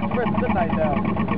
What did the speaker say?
last Christmas midnight now.